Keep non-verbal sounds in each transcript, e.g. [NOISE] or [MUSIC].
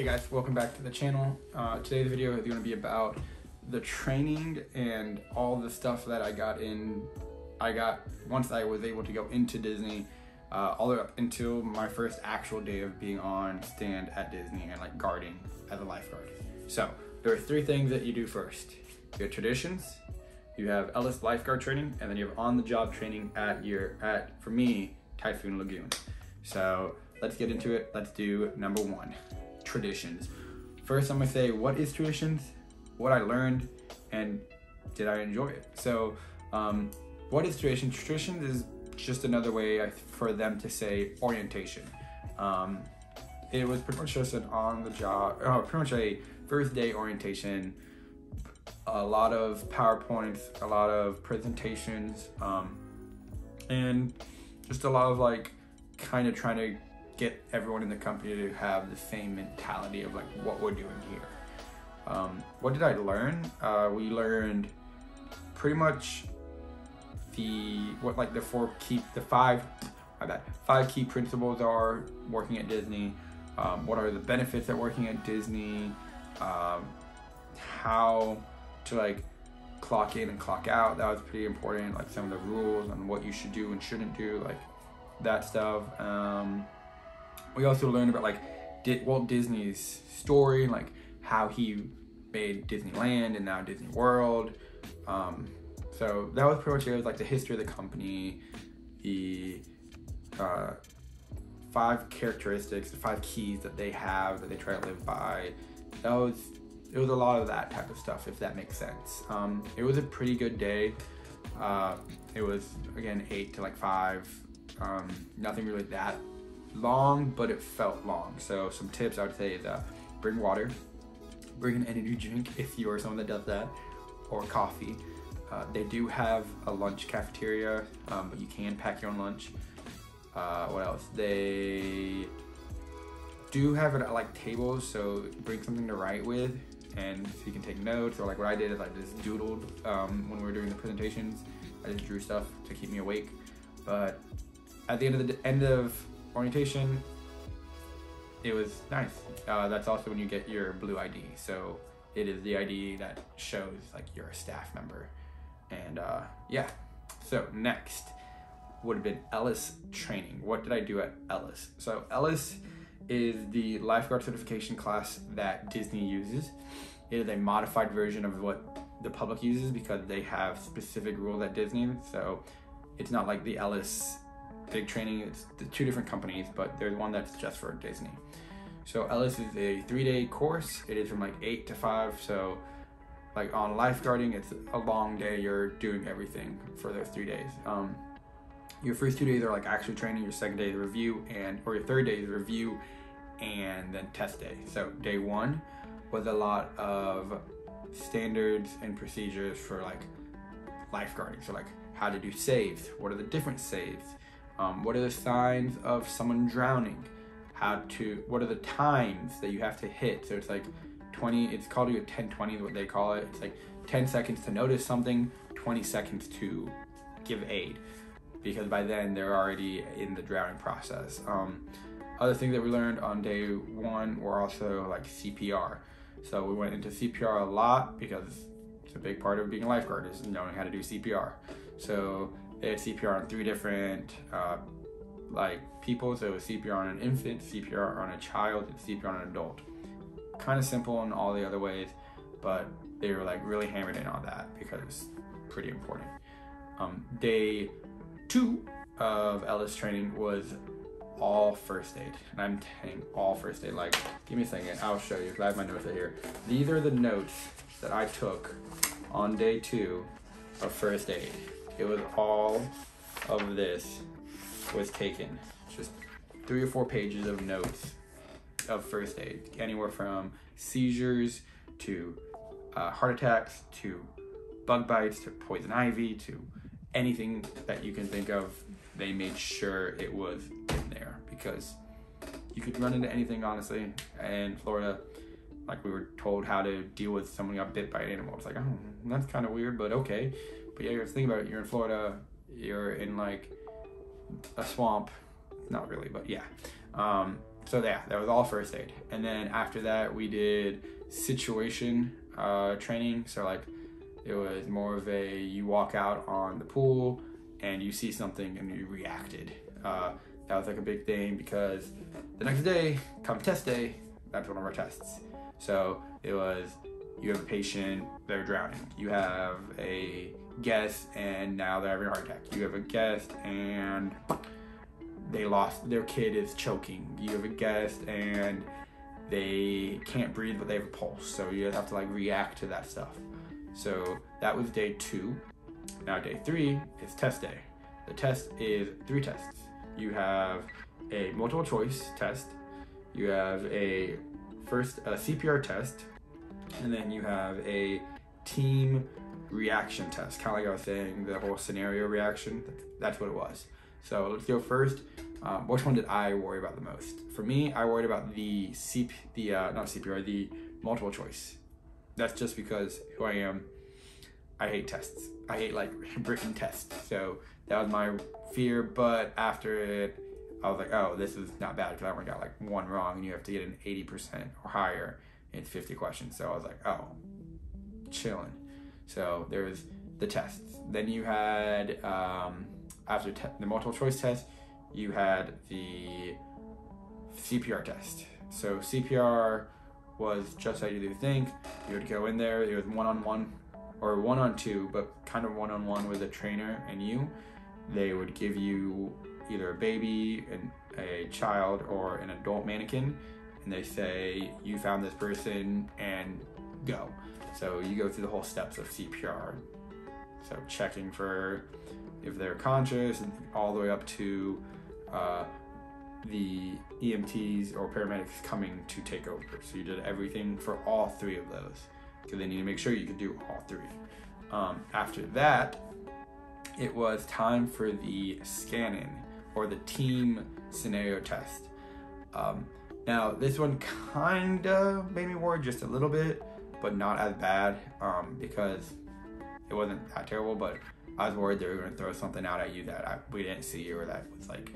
Hey guys, welcome back to the channel. Uh, today's video is going to be about the training and all the stuff that I got in. I got once I was able to go into Disney, uh, all the way up until my first actual day of being on stand at Disney and like guarding as a lifeguard. So there are three things that you do first. You have traditions, you have Ellis lifeguard training, and then you have on-the-job training at your at for me Typhoon Lagoon. So let's get into it. Let's do number one traditions. First, I'm gonna say what is traditions, what I learned, and did I enjoy it? So, um, what is tradition? Traditions is just another way for them to say orientation. Um, it was pretty much just an on the job, oh, pretty much a first day orientation. A lot of PowerPoints, a lot of presentations, um, and just a lot of like kind of trying to get everyone in the company to have the same mentality of like what we're doing here. Um, what did I learn? Uh, we learned pretty much the what like the four key the five my bad five key principles are working at Disney. Um, what are the benefits of working at Disney? Um, how to like clock in and clock out. That was pretty important. Like some of the rules on what you should do and shouldn't do. Like that stuff. Um, we also learned about like Walt Disney's story, like how he made Disneyland and now Disney World. Um, so that was pretty much it. was like the history of the company, the uh, five characteristics, the five keys that they have that they try to live by. That was it was a lot of that type of stuff, if that makes sense. Um, it was a pretty good day. Uh, it was again eight to like five. Um, nothing really that long, but it felt long. So some tips I would say is uh, bring water, bring an energy drink if you are someone that does that, or coffee. Uh, they do have a lunch cafeteria, um, but you can pack your own lunch. Uh, what else? They do have it at like tables, so bring something to write with, and so you can take notes. Or like what I did is I just doodled um, when we were doing the presentations. I just drew stuff to keep me awake. But at the end of the end of orientation, it was nice. Uh, that's also when you get your blue ID. So it is the ID that shows like you're a staff member. And uh, yeah, so next would have been Ellis training. What did I do at Ellis? So Ellis is the lifeguard certification class that Disney uses. It is a modified version of what the public uses because they have specific rules at Disney. So it's not like the Ellis big training. It's the two different companies, but there's one that's just for Disney. So Ellis is a three-day course. It is from like eight to five. So like on lifeguarding, it's a long day. You're doing everything for those three days. Um, your first two days are like actual training. Your second day is review, and or your third day is review, and then test day. So day one was a lot of standards and procedures for like lifeguarding. So like how to do saves. What are the different saves? Um, what are the signs of someone drowning? How to, what are the times that you have to hit? So it's like 20, it's called your 10 20 is what they call it. It's like 10 seconds to notice something, 20 seconds to give aid because by then they're already in the drowning process. Um, other things that we learned on day one were also like CPR. So we went into CPR a lot because it's a big part of being a lifeguard is knowing how to do CPR. So they had CPR on three different uh, like people. So it was CPR on an infant, CPR on a child, and CPR on an adult. Kind of simple in all the other ways, but they were like really hammered in on that because it's pretty important. Um, day two of Ellis training was all first aid. And I'm saying all first aid. Like, give me a second. I'll show you because I have my notes right here. These are the notes that I took on day two of first aid it was all of this was taken. Just three or four pages of notes of first aid, anywhere from seizures to uh, heart attacks to bug bites to poison ivy to anything that you can think of. They made sure it was in there because you could run into anything honestly. in Florida, like we were told how to deal with someone got bit by an animal. It's like, oh, that's kind of weird, but okay. But yeah, you think about it. You're in Florida. You're in like a swamp. Not really, but yeah. Um, so yeah, that was all first aid. And then after that, we did situation uh, training. So like, it was more of a you walk out on the pool and you see something and you reacted. Uh, that was like a big thing because the next day, come test day, that's one of our tests. So it was you have a patient, they're drowning. You have a guest and now they're having a heart attack. You have a guest and they lost their kid is choking. You have a guest and they can't breathe but they have a pulse. So you have to like react to that stuff. So that was day two. Now day three is test day. The test is three tests. You have a multiple choice test. You have a first a CPR test, and then you have a team reaction test. Kind of like I was saying, the whole scenario reaction. That's what it was. So let's go first. Um, which one did I worry about the most? For me, I worried about the CP, the uh, not CPR, the multiple choice. That's just because who I am. I hate tests. I hate like [LAUGHS] written tests. So that was my fear. But after it, I was like, oh, this is not bad because I only got like one wrong, and you have to get an eighty percent or higher in fifty questions. So I was like, oh, chilling. So there was the tests. Then you had um, after te- the multiple choice test, you had the CPR test. So CPR was just how you do think. You would go in there. It was one on one or one on two, but kind of one on one with a trainer and you. They would give you either a baby, and a child, or an adult mannequin, and they say you found this person and go. So you go through the whole steps of CPR. So checking for if they're conscious, and all the way up to uh, the EMTs or paramedics coming to take over. So you did everything for all three of those because they need to make sure you can do all three. Um, after that, it was time for the scanning or the team scenario test. Um, now, this one kind of made me worry just a little bit, but not as bad um, because it wasn't that terrible. But I was worried they were going to throw something out at you that I, we didn't see or that was like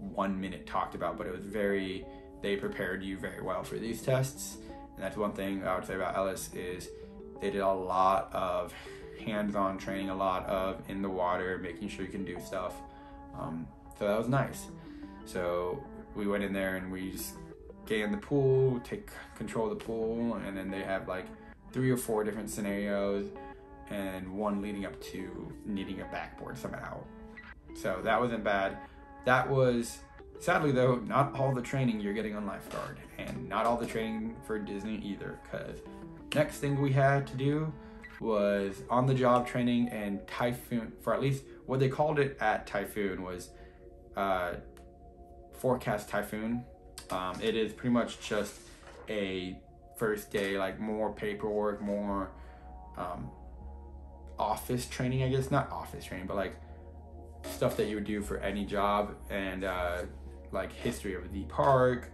one minute talked about. But it was very, they prepared you very well for these tests. And that's one thing I would say about Ellis is they did a lot of hands-on training, a lot of in the water, making sure you can do stuff. Um, so that was nice. So we went in there and we just get in the pool, take control of the pool, and then they have like three or four different scenarios and one leading up to needing a backboard somehow. So that wasn't bad. That was sadly though not all the training you're getting on lifeguard and not all the training for Disney either cuz next thing we had to do was on the job training and typhoon for at least what they called it at typhoon was uh, forecast typhoon. Um, it is pretty much just a first day, like more paperwork, more um, office training, I guess. Not office training, but like stuff that you would do for any job and uh, like history of the park,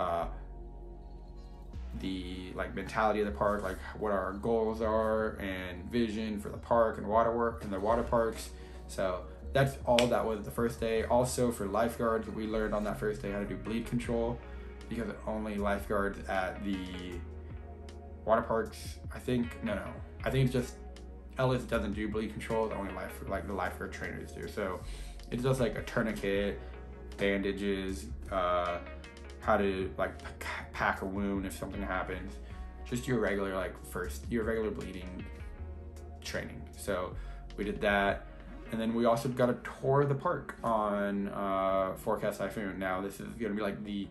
uh, the like mentality of the park, like what our goals are and vision for the park and water work and the water parks. So that's all that was the first day. Also for lifeguards, we learned on that first day how to do bleed control because only lifeguards at the water parks. I think no, no. I think it's just Ellis doesn't do bleed control. Only life like the lifeguard trainers do. So it's just like a tourniquet, bandages, uh, how to like pack a wound if something happens. Just your regular like first your regular bleeding training. So we did that and then we also got a tour of the park on uh, Forecast Typhoon. Now, this is to be like the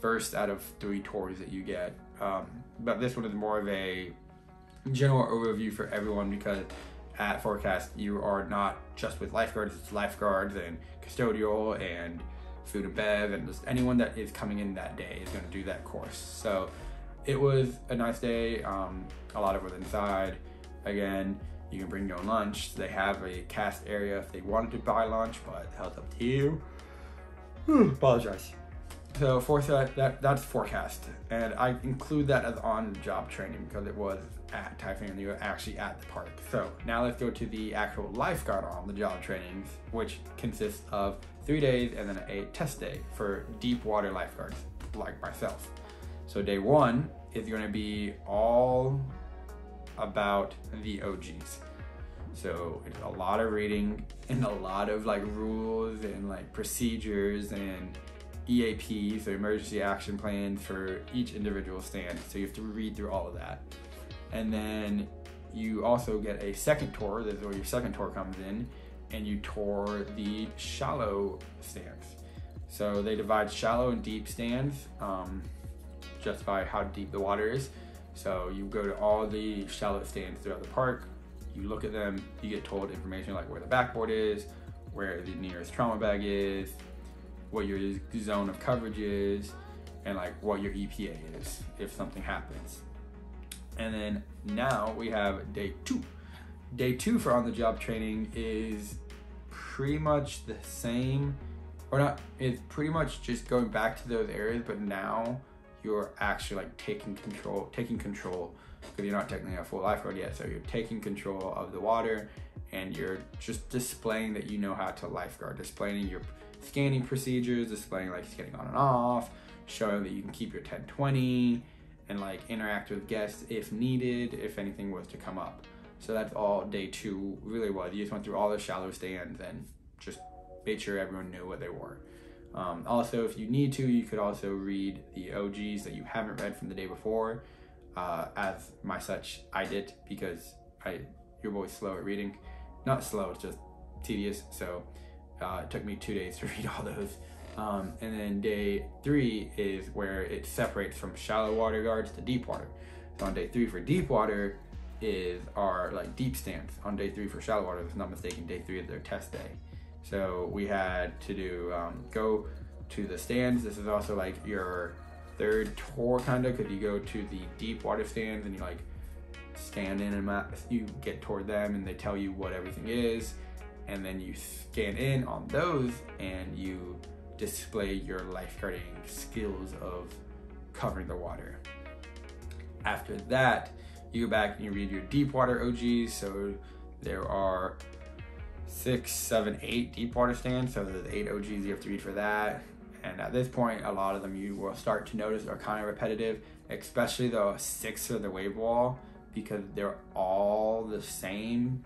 first out of three tours that you get. Um, but this one is more of a general overview for everyone because at Forecast, you are not just with lifeguards, it's lifeguards and custodial and food and bev, and just anyone that is coming in that day is going to do that course. So it was a nice day. Um, a lot of it was inside. Again, you can bring your own lunch. They have a cast area if they wanted to buy lunch, but hell's up to you. [SIGHS] Apologize. So forecast that that's forecast, and I include that as on-job training because it was at Typhoon. and You were actually at the park. So now let's go to the actual lifeguard on-the-job trainings, which consists of three days, and then a test day for deep water lifeguards like myself. So day one is going to be all about the OGs. So it's a lot of reading and a lot of like rules and like procedures and EAP, so emergency action plans for each individual stand. So you have to read through all of that. And then you also get a second tour, this is where your second tour comes in, and you tour the shallow stands. So they divide shallow and deep stands um, just by how deep the water is. So you go to all the shallow stands throughout the park, you look at them, you get told information like where the backboard is, where the nearest trauma bag is, what your zone of coverage is, and like what your EPA is if something happens. And then now we have day two. Day two for on the job training is pretty much the same, or not, it's pretty much just going back to those areas, but now you're actually like taking control, taking control because you're not technically a full lifeguard yet. So you're taking control of the water and you're just displaying that you know how to lifeguard, displaying your scanning procedures, displaying like scanning on and off, showing that you can keep your 1020 and like interact with guests if needed, if anything was to come up. So that's all day two really was. You just went through all the shallow stands and just made sure everyone knew what they were. Um, also, if you need to, you could also read the OGs that you haven't read from the day before. Uh, as my such, I did because I you're always slow at reading. Not slow, it's just tedious. So uh, it took me two days to [LAUGHS] read all those. Um, and then day three is where it separates from shallow water guards to deep water. So on day three for deep water is our like deep stance. On day three for shallow water, if I'm not mistaken, day three is their test day. So we had to do um, go to the stands. This is also like your third tour kind of because you go to the deep water stands and you like stand in and you get toward them and they tell you what everything is and then you scan in on those and you display your lifeguarding skills of covering the water. After that, you go back and you read your deep water OGs. So there are six, seven, eight deep water stands. So there's eight OGs you have to read for that. And at this point, a lot of them you will start to notice are kind of repetitive, especially the six or the wave wall, because they're all the same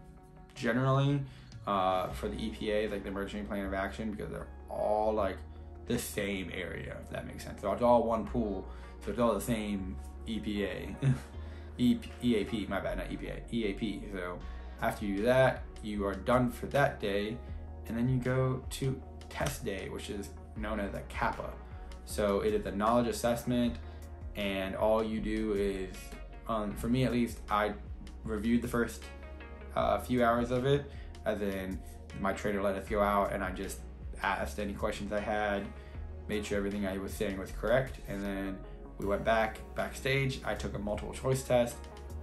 generally uh, for the EPA, like the emergency plan of action, because they're all like the same area, if that makes sense. So it's all one pool, so it's all the same EPA. e- EAP, [LAUGHS] my bad, not EPA, EAP. So after you do that, you are done for that day, and then you go to test day, which is known as a Kappa. So it is a knowledge assessment, and all you do is, um, for me at least, I reviewed the first uh, few hours of it, as in my trainer let us go out and I just asked any questions I had, made sure everything I was saying was correct, and then we went back backstage. I took a multiple choice test.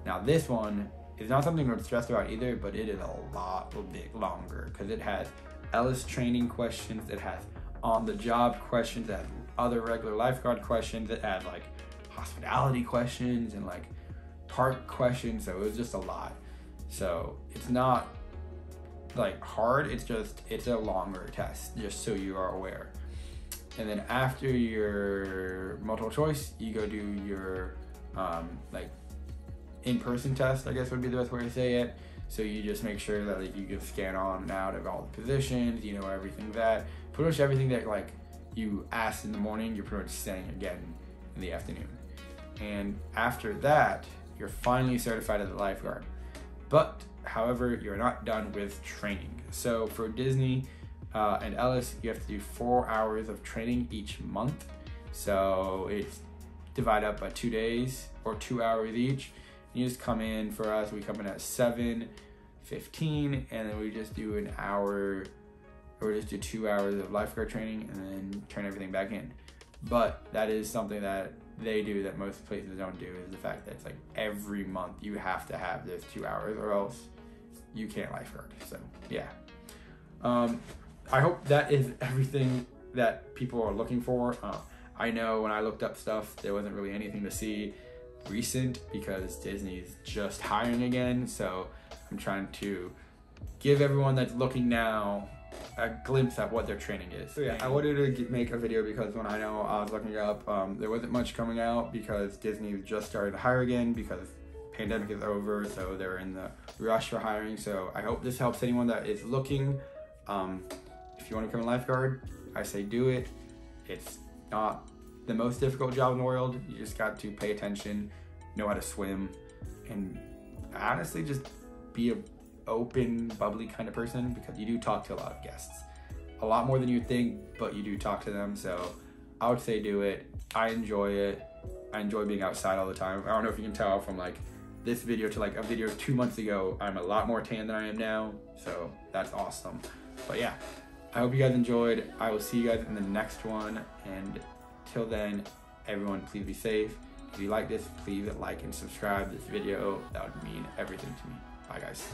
Now this one is not something I'm stressed about either, but it is a lot a bit longer because it has Ellis training questions, it has on the job questions, it has other regular lifeguard questions, it has like hospitality questions and like park questions. So it was just a lot. So it's not like hard. It's just it's a longer test, just so you are aware. And then after your multiple choice, you go do your um, like in-person test. I guess would be the best way to say it. So you just make sure that like you can scan on and out of all the positions. You know everything that pretty much everything that like you asked in the morning, you're pretty much saying again in the afternoon. And after that, you're finally certified as a lifeguard. But However, you're not done with training. So for Disney uh, and Ellis, you have to do four hours of training each month. So it's divided up by two days or two hours each. You just come in for us, we come in at 7 15, and then we just do an hour or just do two hours of lifeguard training and then turn everything back in. But that is something that they do that most places don't do is the fact that it's like every month you have to have those two hours or else you can't lifeguard. So yeah. Um, I hope that is everything that people are looking for. Uh, I know when I looked up stuff, there wasn't really anything to see recent because Disney's just hiring again. So I'm trying to give everyone that's looking now a glimpse at what their training is. So yeah, I wanted to make a video because when I know I was looking up, um, there wasn't much coming out because Disney just started to hire again because pandemic is over, so they're in the rush for hiring. So I hope this helps anyone that is looking. Um, if you want to become a lifeguard, I say do it. It's not the most difficult job in the world. You just got to pay attention, know how to swim, and honestly just be a open, bubbly kind of person because you do talk to a lot of guests. A lot more than you think, but you do talk to them. So I would say do it. I enjoy it. I enjoy being outside all the time. I don't know if you can tell from like this video to like a video two months ago, I'm a lot more tan than I am now. So that's awesome. But yeah, I hope you guys enjoyed. I will see you guys in the next one. And till then, everyone, please be safe. If you like this, please like and subscribe this video. That would mean everything to me. Bye, guys.